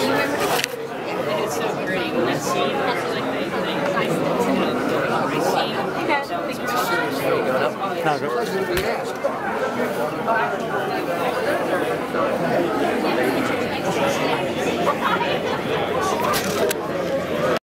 It's so pretty that you